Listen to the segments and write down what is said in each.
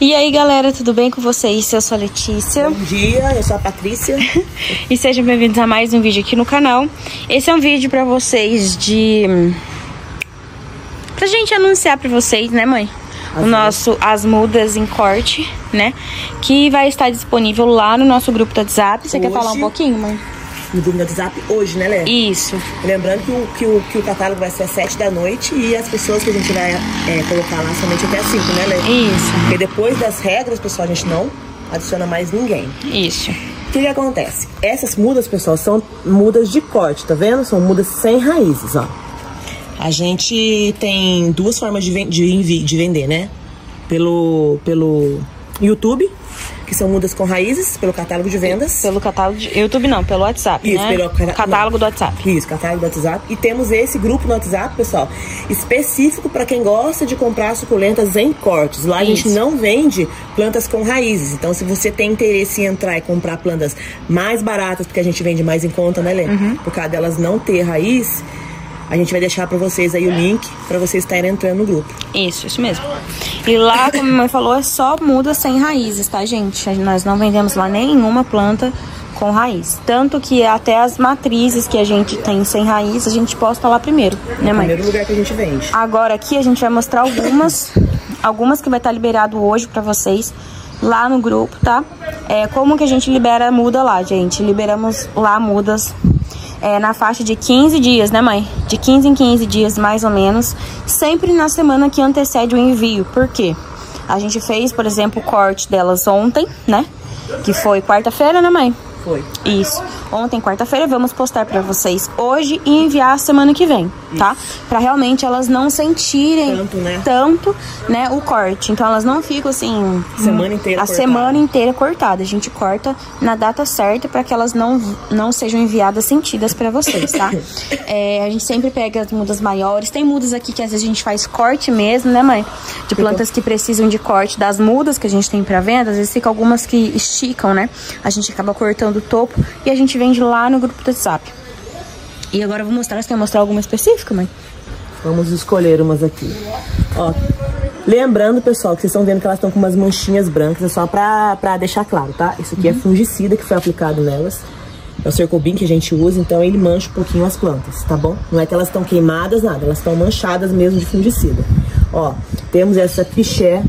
E aí, galera, tudo bem com vocês? Eu sou a Letícia. Bom dia, eu sou a Patrícia. e sejam bem-vindos a mais um vídeo aqui no canal. Esse é um vídeo pra vocês de... Pra gente anunciar pra vocês, né, mãe? o nosso As Mudas em Corte, né? Que vai estar disponível lá no nosso grupo do WhatsApp. Você Hoje. quer falar um pouquinho, mãe? No grupo do WhatsApp hoje, né, Lé? Isso. Lembrando que o, que, o, que o catálogo vai ser às 7 da noite e as pessoas que a gente vai é, colocar lá somente até às 5, né, Lé? Isso. Porque depois das regras, pessoal, a gente não adiciona mais ninguém. Isso. O que, que acontece? Essas mudas, pessoal, são mudas de corte, tá vendo? São mudas sem raízes, ó. A gente tem duas formas de, ven de, de vender, né? Pelo, pelo YouTube, que são mudas com raízes, pelo catálogo de vendas. Pelo catálogo de YouTube não, pelo WhatsApp, Isso, né? pelo cata- catálogo do WhatsApp. Isso, catálogo do WhatsApp. E temos esse grupo no WhatsApp, pessoal, específico para quem gosta de comprar suculentas em cortes. Lá a gente Isso. não vende plantas com raízes. Então, se você tem interesse em entrar e comprar plantas mais baratas, porque a gente vende mais em conta, né, Lê? Uhum. Por causa delas não ter raiz, a gente vai deixar para vocês aí o link para vocês estarem entrando no grupo. Isso, isso mesmo. E lá, como a mãe falou, é só muda sem raízes, tá, gente? Nós não vendemos lá nenhuma planta com raiz. Tanto que até as matrizes que a gente tem sem raiz, a gente posta lá primeiro, né, mãe? Primeiro lugar que a gente vende. Agora aqui a gente vai mostrar algumas, algumas que vai estar liberado hoje pra vocês lá no grupo, tá? É, como que a gente libera a muda lá, gente? Liberamos lá mudas é, na faixa de 15 dias, né, mãe? De 15 em 15 dias, mais ou menos. Sempre na semana que antecede o envio. Por quê? A gente fez, por exemplo, o corte delas ontem, né? Que foi quarta-feira, né, mãe? Foi. Isso. Ontem, quarta-feira, vamos postar pra vocês hoje e enviar semana que vem, tá? Pra realmente elas não sentirem Tanto, né? tanto, né, o corte. Então elas não ficam assim Semana inteira a cortada. semana inteira cortada. A gente corta na data certa pra que elas não não sejam enviadas sentidas pra vocês, tá? É, a gente sempre pega as mudas maiores. Tem mudas aqui que às vezes a gente faz corte mesmo, né, mãe? De plantas que precisam de corte das mudas que a gente tem pra venda, às vezes fica algumas que esticam, né? A gente acaba cortando o topo e a gente vende lá no grupo do WhatsApp. E agora eu vou mostrar, você quer mostrar alguma específica, mãe? Vamos escolher umas aqui. Ó, lembrando, pessoal, que vocês estão vendo que elas estão com umas manchinhas brancas, é só pra, pra deixar claro, tá? Isso aqui é fungicida que foi aplicado nelas. É o cercobim que a gente usa, então ele mancha um pouquinho as plantas, tá bom? Não é que elas estão queimadas, nada, elas estão manchadas mesmo de fungicida. Ó, temos essa piché,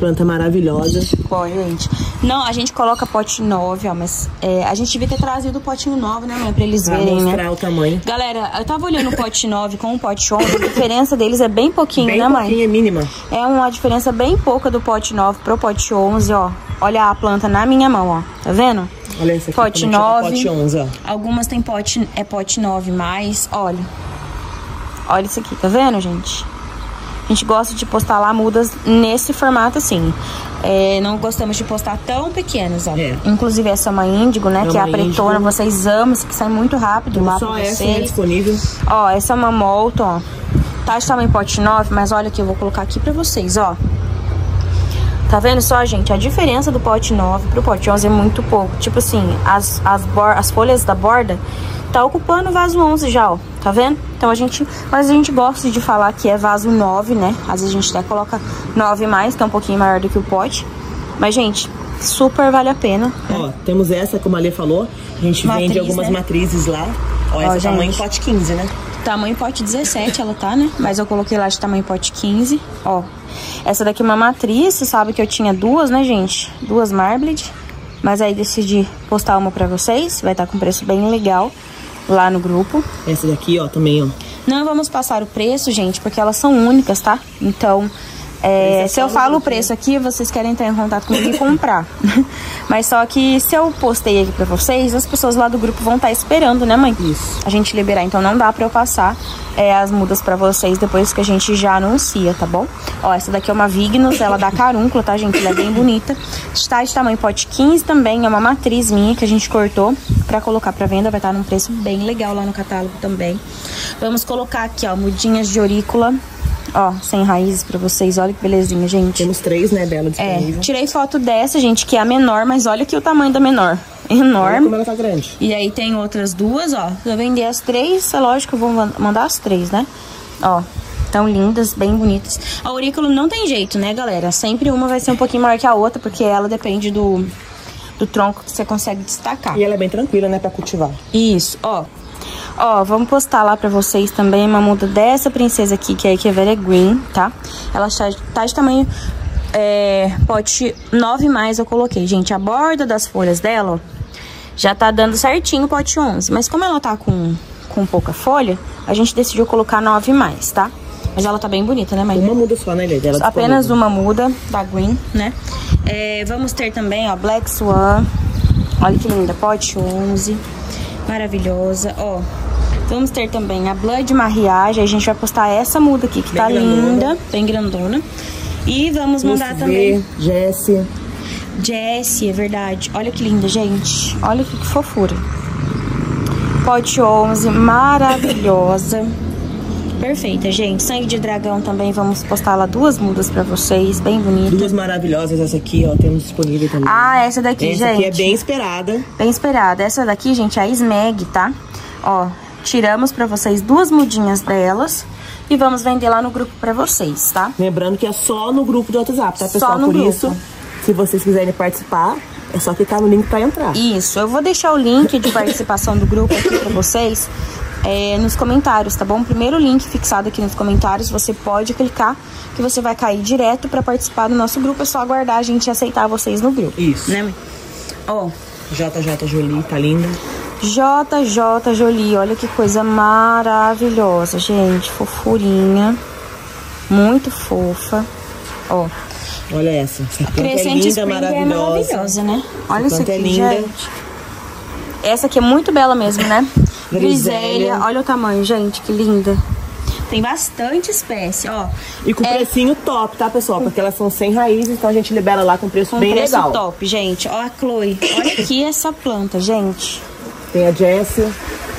planta maravilhosa. Bom, gente. Não, a gente coloca pote 9, ó, mas é, a gente devia ter trazido o potinho 9, né, mãe? Pra eles Pra verem, mostrar né? o tamanho. Galera, eu tava olhando o pote 9 com o pote 11, a diferença deles é bem pouquinho, Bem né, mãe? pouquinho, é mínima. É uma diferença bem pouca do pote 9 pro pote 11, ó. Olha a planta na minha mão, ó. Tá vendo? Olha essa aqui, Pote como é que chama? 9. Pote 11, ó. Algumas tem pote, é pote 9 mais, olha. Olha isso aqui, tá vendo, gente? Gente gosta de postar lá mudas nesse formato assim. É, não gostamos de postar tão pequenas, ó. É. Inclusive essa é uma índigo, né? É que é a pretona, índigo. vocês amam, que sai muito rápido lá Só essa vocês. disponível. Ó, essa é uma molto, ó. Tá de tamanho pote 9, mas olha aqui, eu vou colocar aqui pra vocês, ó. Tá vendo só, gente? A diferença do pote 9 pro pote 11 é muito pouco. Tipo assim, as, as, as folhas da borda tá ocupando o vaso 11 já, ó. Tá vendo? Então a gente... Mas a gente gosta de falar que é vaso 9, né? Às vezes a gente até coloca 9 mais, que é um pouquinho maior do que o pote. Mas, gente, super vale a pena. Ó, temos essa, como a Lê falou. A gente Matriz, vende algumas né? matrizes lá. Ó, essa Ó, é tamanho gente. pote 15, né? Tamanho pote 17 ela tá, né? Mas eu coloquei lá de tamanho pote 15, ó. Essa daqui é uma matriz, você sabe que eu tinha duas, né, gente? Duas Marbled. Mas aí decidi postar uma pra vocês, vai estar com preço bem legal lá no grupo. Essa daqui, ó, também, ó. Não vamos passar o preço, gente, porque elas são únicas, tá? Então, é, se eu falo o grupo, preço aqui, vocês querem entrar em contato comigo e comprar. Mas só que se eu postei aqui pra vocês, as pessoas lá do grupo vão estar esperando, né, mãe? Isso. A gente liberar, então não dá pra eu passar é, as mudas pra vocês depois que a gente já anuncia, tá bom? Ó, essa daqui é uma Vignos, ela dá carúnculo, tá, gente? Ela é bem bonita. Está de tamanho pote 15 também, é uma matriz minha que a gente cortou pra colocar pra venda, vai estar num preço bem legal lá no catálogo também. Vamos colocar aqui, ó, mudinhas de aurícula, ó, sem raízes pra vocês, olha que belezinha, gente. Temos três, né, dela É, disponível. tirei foto dessa, gente, que é a menor, mas olha aqui o tamanho da menor. Olha Enorme. como ela tá grande. E aí tem outras duas, ó. Se eu vender as três, é lógico que eu vou man- mandar as três, né? Ó, Tão lindas, bem bonitas. A aurículo não tem jeito, né, galera? Sempre uma vai ser um pouquinho maior que a outra, porque ela depende do, do tronco que você consegue destacar. E ela é bem tranquila, né, pra cultivar. Isso, ó. Ó, vamos postar lá pra vocês também uma muda dessa princesa aqui, que é a Echeveria Green, tá? Ela tá, de tamanho é, pote 9 mais eu coloquei. Gente, a borda das folhas dela, ó, já tá dando certinho o pote 11. Mas como ela tá com, com pouca folha, a gente decidiu colocar 9 mais, tá? Mas ela tá bem bonita, né, mãe? Uma muda só, né, Lady? Ela Apenas uma muda da Green, né? É, vamos ter também, ó, Black Swan. Olha que linda, pote 11. Maravilhosa, ó. Vamos ter também a Blood Mariage. A gente vai postar essa muda aqui, que Bem tá grandona. linda, bem grandona. E vamos mandar também Jessie. Jessie, é verdade. Olha que linda, gente. Olha que fofura. Pote 11, maravilhosa. Perfeita, gente. Sangue de dragão também, vamos postar lá duas mudas pra vocês, bem bonita. Duas maravilhosas, essa aqui, ó, temos disponível também. Ah, essa daqui, essa gente. aqui é bem esperada. Bem esperada. Essa daqui, gente, é a Smeg, tá? Ó, tiramos pra vocês duas mudinhas delas e vamos vender lá no grupo pra vocês, tá? Lembrando que é só no grupo do WhatsApp, tá, Só pessoal? no Por grupo. isso, se vocês quiserem participar, é só clicar no link pra entrar. Isso, eu vou deixar o link de participação do grupo aqui pra vocês é, nos comentários, tá bom? O primeiro link fixado aqui nos comentários, você pode clicar que você vai cair direto pra participar do nosso grupo. É só aguardar a gente aceitar vocês no grupo. Isso. Né, mãe? Ó, JJ Jolie, tá linda. JJ Jolie, olha que coisa maravilhosa, gente. Fofurinha. Muito fofa. Ó, Olha essa. Essa planta é Crescente linda, Spring é maravilhosa. maravilhosa, né? Olha isso planta aqui, é linda. gente. Essa aqui é muito bela mesmo, né? Grisélia. Grisélia. Olha o tamanho, gente, que linda. Tem bastante espécie, ó. E com É. precinho top, tá, pessoal? Porque elas são sem raízes, então a gente libera lá com preço Com bem preço legal. top, gente. Ó a Chloe. Olha aqui essa planta, gente. Tem a Jessie.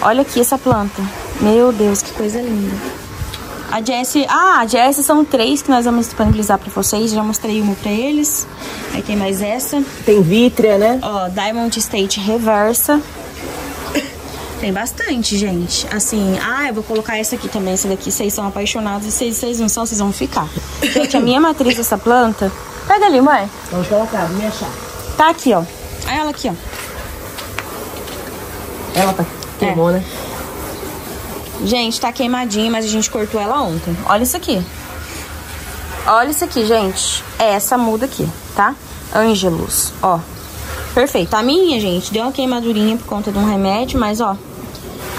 Olha aqui essa planta. Meu Deus, que coisa linda. A Jessie... Ah, a Jessie são três que nós vamos disponibilizar pra vocês. Já mostrei uma pra eles. Aí tem mais essa. Tem Vítrea, né? Ó, Diamond State reversa. Tem bastante, gente. Assim, ah, eu vou colocar essa aqui também. Essa daqui, vocês são apaixonados. E vocês não são, vocês vão ficar. Gente, a minha matriz dessa planta... Pega ali, mãe. Ela tá? Vou me achar. Tá aqui, ó. Olha ela aqui, ó. Ela tá queimou, né? Gente, tá queimadinha, mas a gente cortou ela ontem. Olha isso aqui. Olha isso aqui, gente. É essa muda aqui, tá? Angelus, ó. Perfeito. A minha, gente, deu uma queimadurinha por conta de um remédio, mas, ó.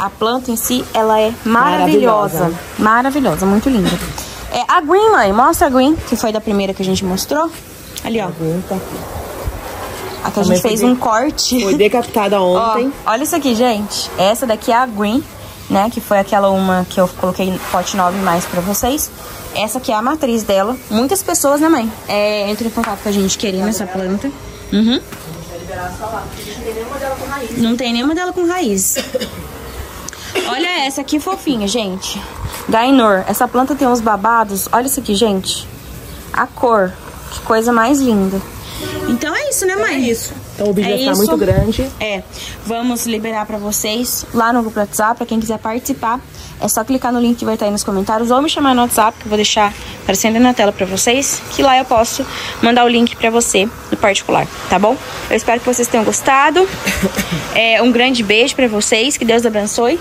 A planta em si, ela é maravilhosa. Maravilhosa. Maravilhosa, muito linda. É a Green, mãe. Mostra a Green, que foi da primeira que a gente mostrou. Ali, ó. Tá aqui. A que a Também gente fez de- um corte. Foi decapitada Ó, ontem. olha isso aqui, gente. Essa daqui é a Green, né? Que foi aquela uma que eu coloquei no pote 9 mais pra vocês. Essa aqui é a matriz dela. Muitas pessoas, né, mãe? É, entram em contato com a gente querendo essa planta. Uhum. Não tem nenhuma dela com raiz. Olha essa aqui fofinha, gente. Gainor. Essa planta tem uns babados. Olha isso aqui, gente. A cor. Que coisa mais linda. Então é isso, né, mãe? É isso. Então o vídeo É tá isso. muito grande. É, vamos liberar pra vocês lá no grupo do WhatsApp, pra quem quiser participar. É só clicar no link que vai estar aí nos comentários ou me chamar no WhatsApp, que eu vou deixar aparecendo aí na tela pra vocês, que lá eu posso mandar o link pra você no particular, tá bom? Eu espero que vocês tenham gostado. É, um grande beijo pra vocês, que Deus abençoe.